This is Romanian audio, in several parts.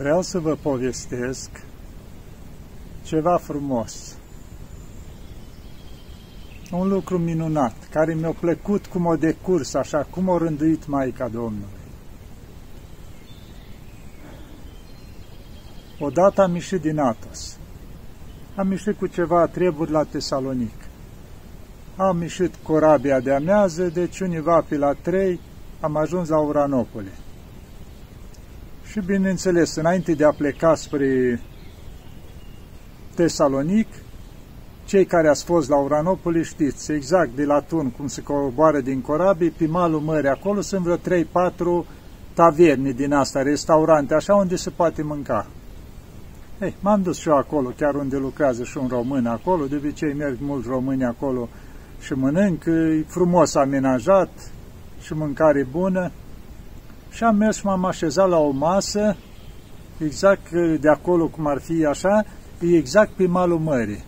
Vreau să vă povestesc ceva frumos. Un lucru minunat, care mi-a plăcut cum o decurs, așa cum o rânduit Maica Domnului. Odată am ieșit din Atos. Am ieșit cu ceva treburi la Tesalonic. Am ieșit corabia de amează, deci univa pe la trei am ajuns la Uranopole. Și bineînțeles, înainte de a pleca spre Tesalonic, cei care ați fost la Uranopoli știți exact de la Tun cum se coboară din corabii, pe malul mării acolo sunt vreo 3-4 taverni din asta, restaurante, așa unde se poate mânca. Ei, m-am dus și eu acolo, chiar unde lucrează și un român acolo, de obicei merg mulți români acolo și mănânc, e frumos amenajat și mâncare bună. Și am mers și m-am așezat la o masă, exact de acolo cum ar fi așa, e exact pe malul mării.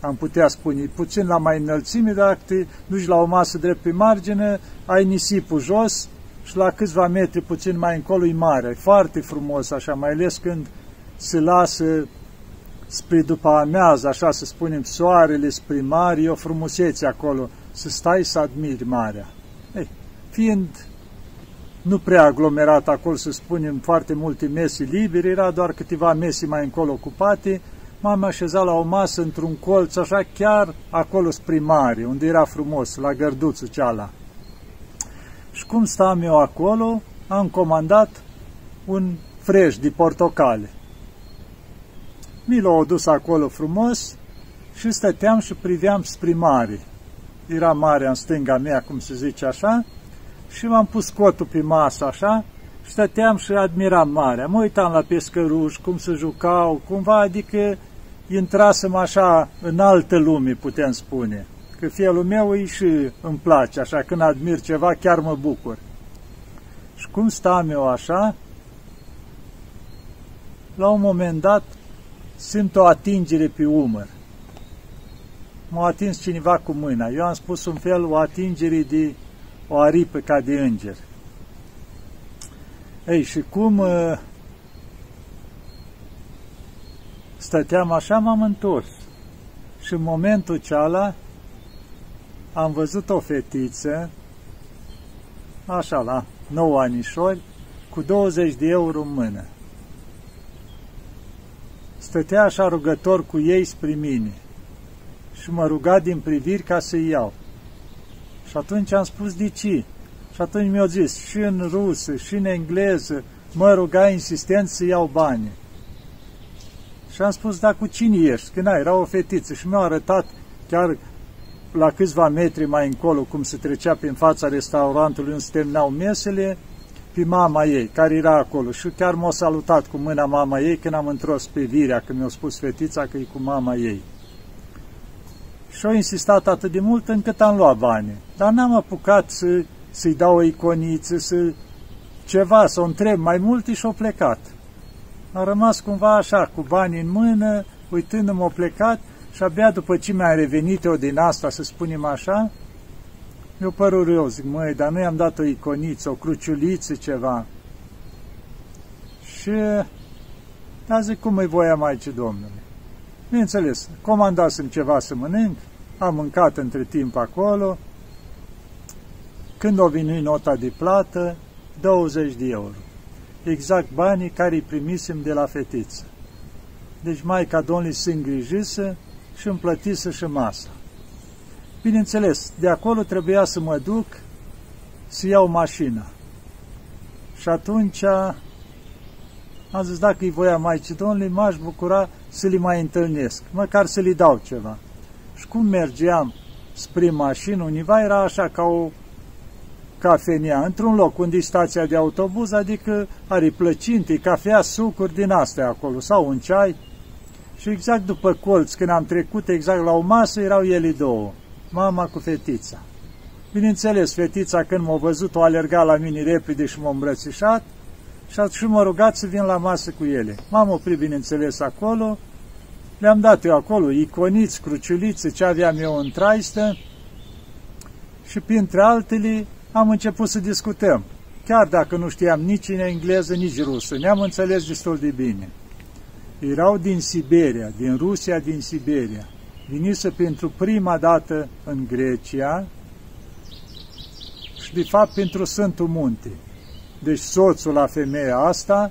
Am putea spune, puțin la mai înălțime, dacă te duci la o masă drept pe margine, ai nisipul jos și la câțiva metri puțin mai încolo e mare. E foarte frumos așa, mai ales când se lasă spre după amiază, așa să spunem, soarele spre mare, e o frumusețe acolo, să stai să admiri marea. Ei, fiind nu prea aglomerat acolo, să spunem, foarte multe mese libere, era doar câteva mese mai încolo ocupate, m-am așezat la o masă într-un colț, așa chiar acolo spre mare, unde era frumos, la gărduțul ceala. Și cum stam eu acolo, am comandat un freș de portocale. Mi l-au adus acolo frumos și stăteam și priveam spre mare. Era marea în stânga mea, cum se zice așa, și m-am pus cotul pe masă așa, stăteam și admiram marea. Mă uitam la pescăruși, cum se jucau, cumva, adică intrasem așa în altă lume, putem spune. Că felul meu îi și îmi place, așa, când admir ceva, chiar mă bucur. Și cum stam eu așa, la un moment dat simt o atingere pe umăr. M-a atins cineva cu mâna. Eu am spus un fel o atingere de o aripă ca de înger. Ei, și cum uh, stăteam așa, m-am întors. Și în momentul ceala am văzut o fetiță, așa, la 9 anișori, cu 20 de euro în mână. Stătea așa rugător cu ei spre mine și mă ruga din priviri ca să-i iau. Și atunci am spus de ce. Și atunci mi-au zis și în rusă, și în engleză, mă ruga insistent să iau bani. Și am spus, da, cu cine ești? Că era o fetiță și mi-au arătat chiar la câțiva metri mai încolo, cum se trecea prin fața restaurantului unde se terminau mesele, pe mama ei, care era acolo. Și chiar m-a salutat cu mâna mama ei când am întros pe virea, când mi-a spus fetița că e cu mama ei. Și au insistat atât de mult încât am luat bani. Dar n-am apucat să, să-i dau o iconiță, să ceva, să o întreb mai multe și au plecat. Am rămas cumva așa, cu bani în mână, uitându-mă, au plecat și abia după ce mi-a revenit eu din asta, să spunem așa, mi-a părut rău, zic, măi, dar nu i-am dat o iconiță, o cruciuliță, ceva. Și, da, zic, cum e voia Maicii Domnului? Bineînțeles, comandasem ceva să mănânc, am mâncat între timp acolo, când o veni nota de plată, 20 de euro. Exact banii care îi primisem de la fetiță. Deci Maica Domnului se îngrijise și îmi plătise și masa. Bineînțeles, de acolo trebuia să mă duc să iau mașina. Și atunci am zis, dacă îi voia Maicii Domnului, m-aș bucura să li mai întâlnesc, măcar să li dau ceva. Și cum mergeam spre mașină, univa era așa ca o cafenea, într-un loc unde e stația de autobuz, adică are plăcinte, cafea, sucuri din astea acolo, sau un ceai. Și exact după colț, când am trecut exact la o masă, erau ele două, mama cu fetița. Bineînțeles, fetița când m-a văzut, o alerga la mine repede și m-a îmbrățișat și atunci m-a rugat să vin la masă cu ele. M-am oprit, bineînțeles, acolo, le-am dat eu acolo iconiți, cruciulițe, ce aveam eu în traistă și printre altele am început să discutăm. chiar dacă nu știam nici în engleză, nici rusă. Ne-am înțeles destul de bine. Erau din Siberia, din Rusia, din Siberia. Vinise pentru prima dată în Grecia și de fapt pentru Sfântul Munte. Deci soțul la femeia asta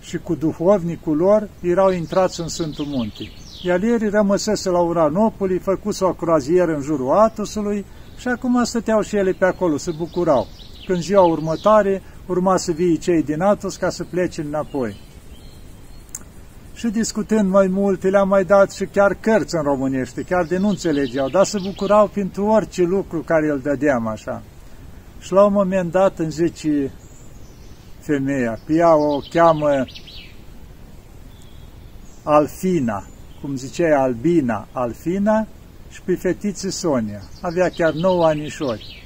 și cu duhovnicul lor erau intrați în Sfântul Munte. Iar ieri rămăsese la Uranopoli, făcuse o croazieră în jurul Atosului și acum stăteau și ele pe acolo, se bucurau. Când ziua următoare urma să vii cei din Atos ca să plece înapoi. Și discutând mai multe, le-am mai dat și chiar cărți în românește, chiar de nu înțelegeau, dar se bucurau pentru orice lucru care îl dădeam așa. Și la un moment dat îmi zice femeia, pe ea o cheamă Alfina, cum zicea Albina, Alfina, și pe fetiță Sonia. Avea chiar 9 anișori.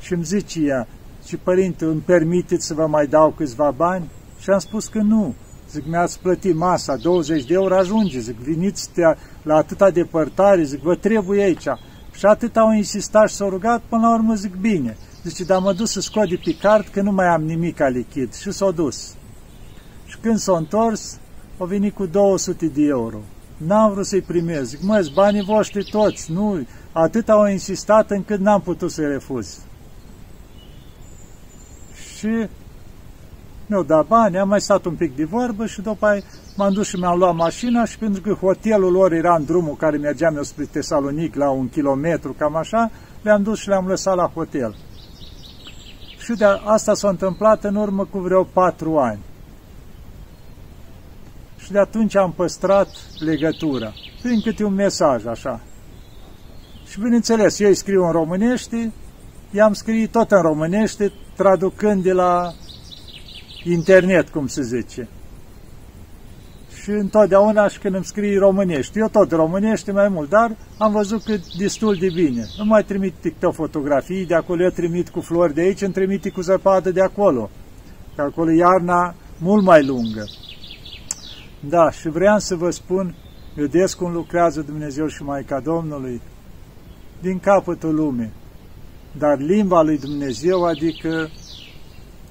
Și îmi zice ea, și părinte, îmi permiteți să vă mai dau câțiva bani? Și am spus că nu. Zic, mi-ați plătit masa, 20 de euro ajunge. Zic, veniți la atâta depărtare, zic, vă trebuie aici. Și atât au insistat și s-au rugat, până la urmă zic, bine. Zice, dar mă dus să scot de pe card că nu mai am nimic ca lichid. Și s-au dus. Și când s-au întors, au venit cu 200 de euro. N-am vrut să-i primez. Zic, mă, banii voștri toți, nu, atât au insistat încât n-am putut să-i refuz. Și mi-au dat bani, am mai stat un pic de vorbă și după aia m-am dus și mi-am luat mașina și pentru că hotelul lor era în drumul care mergeam eu spre Tesalonic la un kilometru, cam așa, le-am dus și le-am lăsat la hotel. Și de asta s-a întâmplat în urmă cu vreo patru ani. Și de atunci am păstrat legătura, prin câte un mesaj, așa. Și bineînțeles, eu îi scriu în românește, i-am scris tot în românește, traducând de la internet, cum se zice. Și întotdeauna și când îmi scrii românești, eu tot românește mai mult, dar am văzut că destul de bine. Nu mai trimit TikTok fotografii de acolo, eu trimit cu flori de aici, îmi trimite cu zăpadă de acolo. Că acolo iarna mult mai lungă. Da, și vreau să vă spun, vedeți cum lucrează Dumnezeu și Maica Domnului din capătul lumii. Dar limba lui Dumnezeu, adică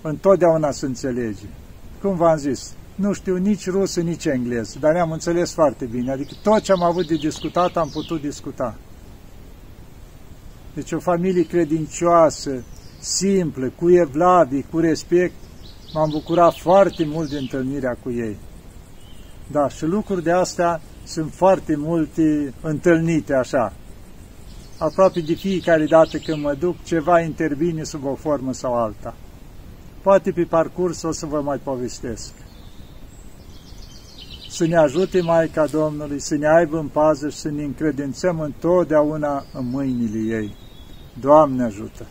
întotdeauna se înțelege. Cum v-am zis, nu știu nici rusă, nici engleză, dar ne-am înțeles foarte bine. Adică tot ce am avut de discutat, am putut discuta. Deci o familie credincioasă, simplă, cu evlavie, cu respect, m-am bucurat foarte mult de întâlnirea cu ei. Da, și lucruri de astea sunt foarte multe întâlnite așa. Aproape de fiecare dată când mă duc, ceva intervine sub o formă sau alta. Poate pe parcurs o să vă mai povestesc. Să ne ajute Maica Domnului, să ne aibă în pază și să ne încredințăm întotdeauna în mâinile ei. Doamne ajută!